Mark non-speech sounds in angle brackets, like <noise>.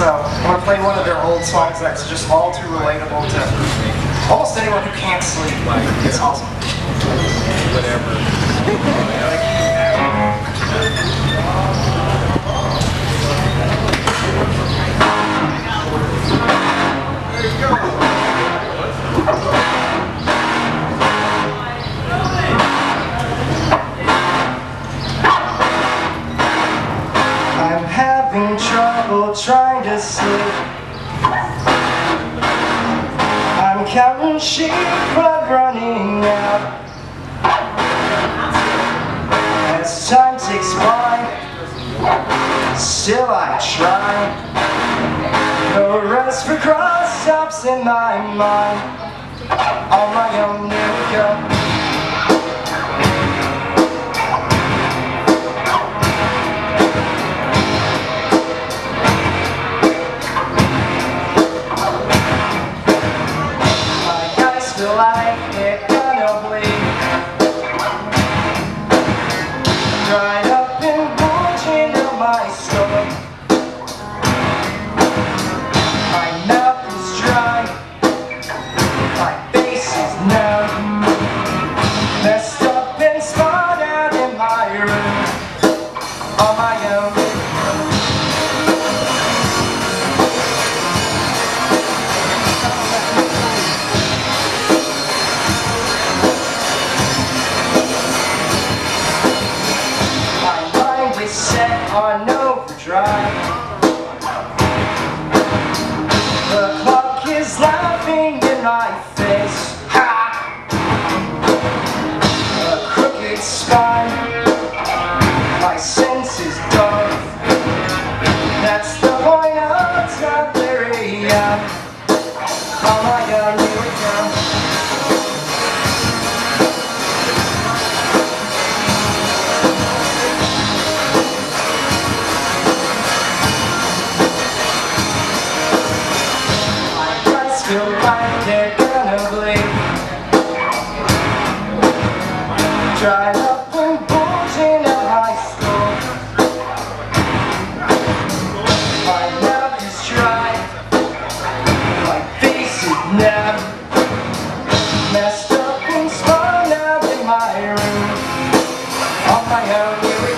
So I'm gonna play one of their old songs that's just all too relatable to almost anyone who can't sleep. It's awesome. I'm <laughs> I'm counting sheep, blood running out. As time ticks by, still I try. No rest for cross stops in my mind. On my own, here we Dried up and stomach My is set on overdrive. The clock is laughing in my face. Ha! A crooked spine. Dried up and boys in a high school. My love is dry. My face is numb. Messed up and spun out in my room. On my own